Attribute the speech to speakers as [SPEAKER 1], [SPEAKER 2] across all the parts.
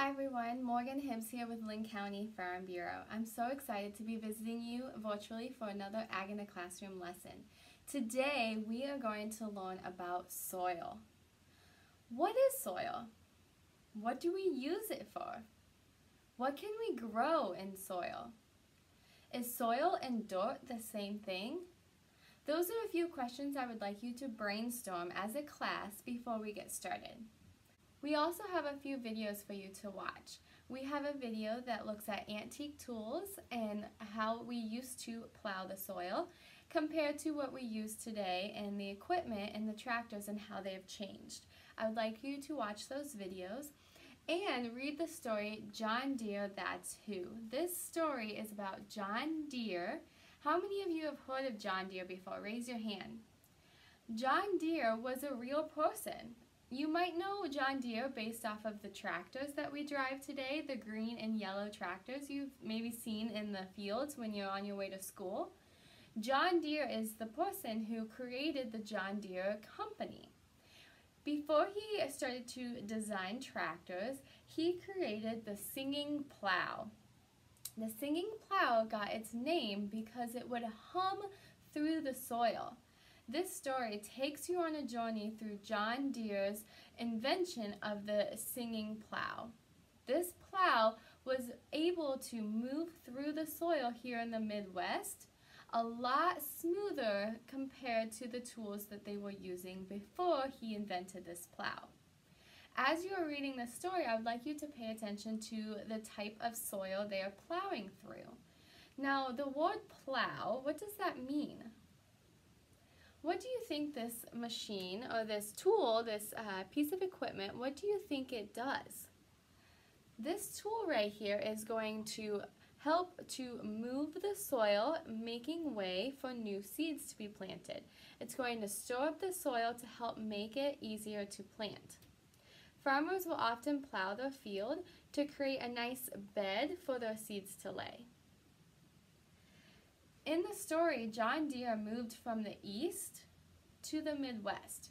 [SPEAKER 1] Hi everyone, Morgan Hibbs here with Linn County Farm Bureau. I'm so excited to be visiting you virtually for another Ag in the Classroom lesson. Today we are going to learn about soil. What is soil? What do we use it for? What can we grow in soil? Is soil and dirt the same thing? Those are a few questions I would like you to brainstorm as a class before we get started. We also have a few videos for you to watch. We have a video that looks at antique tools and how we used to plow the soil compared to what we use today and the equipment and the tractors and how they have changed. I would like you to watch those videos and read the story John Deere That's Who. This story is about John Deere. How many of you have heard of John Deere before? Raise your hand. John Deere was a real person. You might know John Deere based off of the tractors that we drive today, the green and yellow tractors you've maybe seen in the fields when you're on your way to school. John Deere is the person who created the John Deere company. Before he started to design tractors, he created the singing plow. The singing plow got its name because it would hum through the soil. This story takes you on a journey through John Deere's invention of the singing plow. This plow was able to move through the soil here in the Midwest a lot smoother compared to the tools that they were using before he invented this plow. As you are reading the story, I would like you to pay attention to the type of soil they are plowing through. Now, the word plow, what does that mean? What do you think this machine or this tool, this uh, piece of equipment, what do you think it does? This tool right here is going to help to move the soil, making way for new seeds to be planted. It's going to store up the soil to help make it easier to plant. Farmers will often plow their field to create a nice bed for their seeds to lay. In the story, John Deere moved from the east to the Midwest.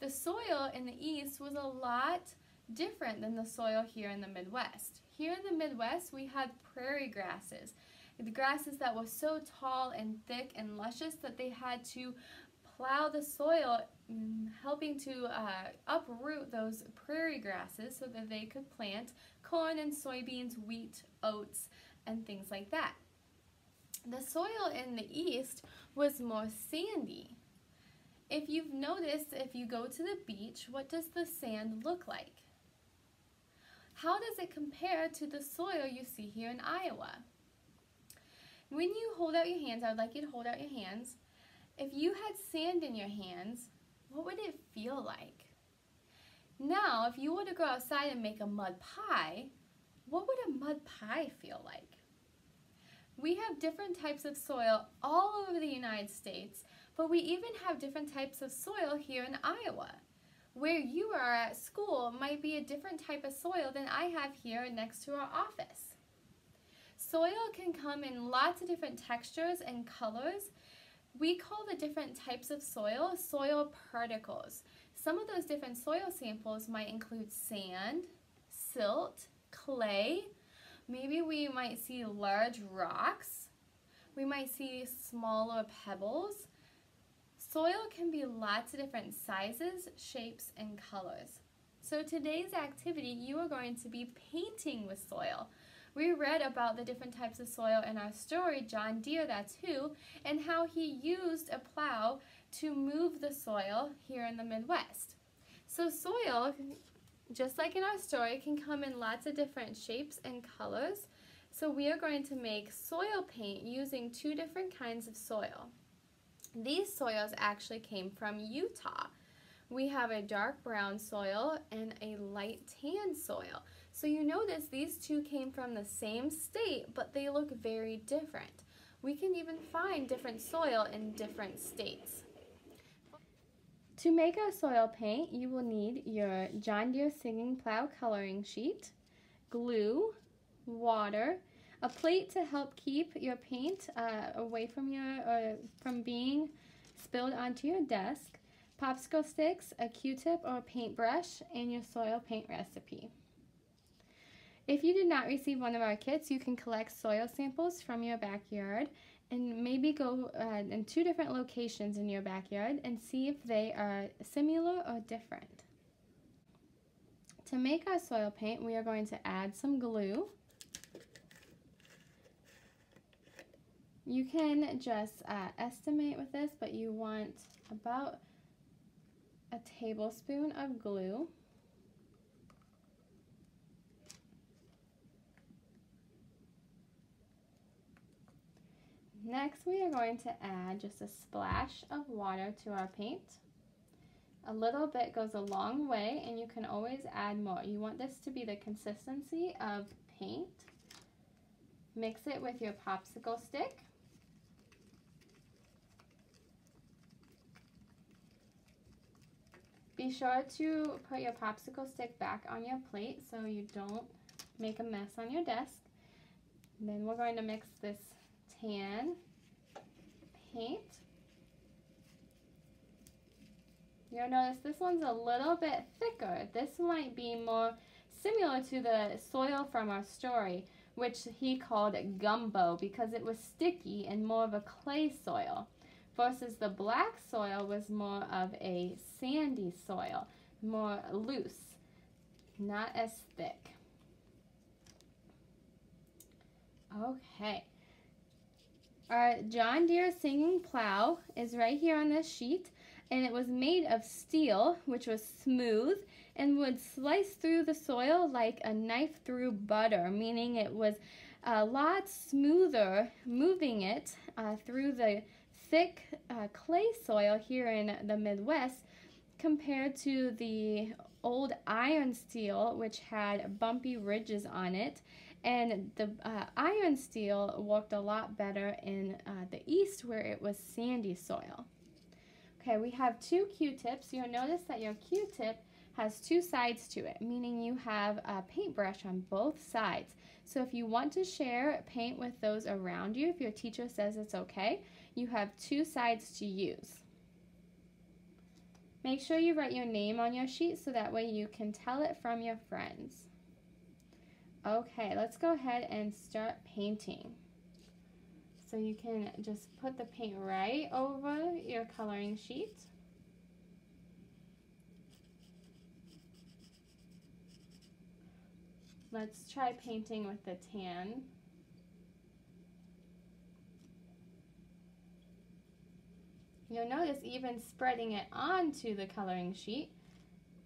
[SPEAKER 1] The soil in the east was a lot different than the soil here in the Midwest. Here in the Midwest, we had prairie grasses, the grasses that were so tall and thick and luscious that they had to plow the soil, mm, helping to uh, uproot those prairie grasses so that they could plant corn and soybeans, wheat, oats, and things like that. The soil in the east was more sandy. If you've noticed, if you go to the beach, what does the sand look like? How does it compare to the soil you see here in Iowa? When you hold out your hands, I would like you to hold out your hands. If you had sand in your hands, what would it feel like? Now, if you were to go outside and make a mud pie, what would a mud pie feel like? We have different types of soil all over the United States, but we even have different types of soil here in Iowa. Where you are at school might be a different type of soil than I have here next to our office. Soil can come in lots of different textures and colors. We call the different types of soil soil particles. Some of those different soil samples might include sand, silt, clay, Maybe we might see large rocks. We might see smaller pebbles. Soil can be lots of different sizes, shapes, and colors. So today's activity, you are going to be painting with soil. We read about the different types of soil in our story, John Deere, that's who, and how he used a plow to move the soil here in the Midwest. So soil just like in our story, can come in lots of different shapes and colors. So we are going to make soil paint using two different kinds of soil. These soils actually came from Utah. We have a dark brown soil and a light tan soil. So you notice these two came from the same state, but they look very different. We can even find different soil in different states. To make a soil paint, you will need your John Deere Singing Plow coloring sheet, glue, water, a plate to help keep your paint uh, away from your uh, from being spilled onto your desk, popsicle sticks, a Q-tip or a paintbrush, and your soil paint recipe. If you did not receive one of our kits, you can collect soil samples from your backyard and maybe go uh, in two different locations in your backyard and see if they are similar or different. To make our soil paint, we are going to add some glue. You can just uh, estimate with this, but you want about a tablespoon of glue. Next, we are going to add just a splash of water to our paint. A little bit goes a long way and you can always add more. You want this to be the consistency of paint. Mix it with your popsicle stick. Be sure to put your popsicle stick back on your plate so you don't make a mess on your desk. And then we're going to mix this tan paint. You'll notice this one's a little bit thicker. This might be more similar to the soil from our story, which he called gumbo because it was sticky and more of a clay soil, versus the black soil was more of a sandy soil, more loose, not as thick. Okay. Our John Deere singing plow is right here on this sheet and it was made of steel which was smooth and would slice through the soil like a knife through butter meaning it was a lot smoother moving it uh, through the thick uh, clay soil here in the Midwest compared to the old iron steel which had bumpy ridges on it and the uh, iron steel worked a lot better in uh, the east where it was sandy soil. Okay, we have two Q-tips. You'll notice that your Q-tip has two sides to it, meaning you have a paintbrush on both sides. So if you want to share paint with those around you, if your teacher says it's okay, you have two sides to use. Make sure you write your name on your sheet so that way you can tell it from your friends. Okay, let's go ahead and start painting. So you can just put the paint right over your coloring sheet. Let's try painting with the tan. You'll notice even spreading it onto the coloring sheet,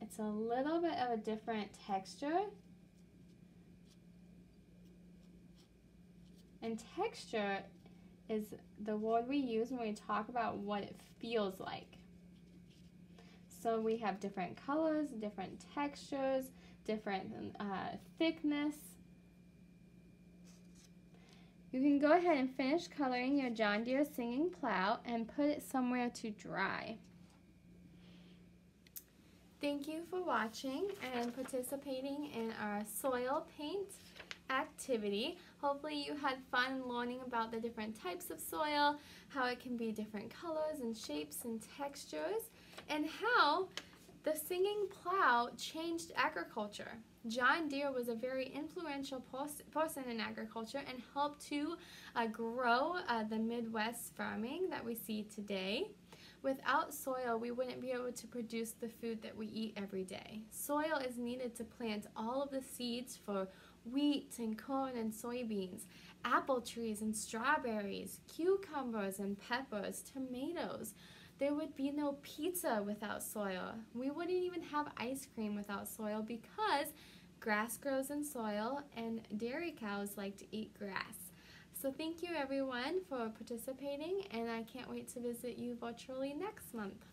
[SPEAKER 1] it's a little bit of a different texture And texture is the word we use when we talk about what it feels like. So we have different colors, different textures, different uh, thickness. You can go ahead and finish coloring your John Deere singing plow and put it somewhere to dry. Thank you for watching and participating in our soil paint activity. Hopefully you had fun learning about the different types of soil, how it can be different colors and shapes and textures, and how the singing plow changed agriculture. John Deere was a very influential person in agriculture and helped to uh, grow uh, the Midwest farming that we see today. Without soil, we wouldn't be able to produce the food that we eat every day. Soil is needed to plant all of the seeds for wheat and corn and soybeans, apple trees and strawberries, cucumbers and peppers, tomatoes. There would be no pizza without soil. We wouldn't even have ice cream without soil because grass grows in soil and dairy cows like to eat grass. So thank you everyone for participating and I can't wait to visit you virtually next month.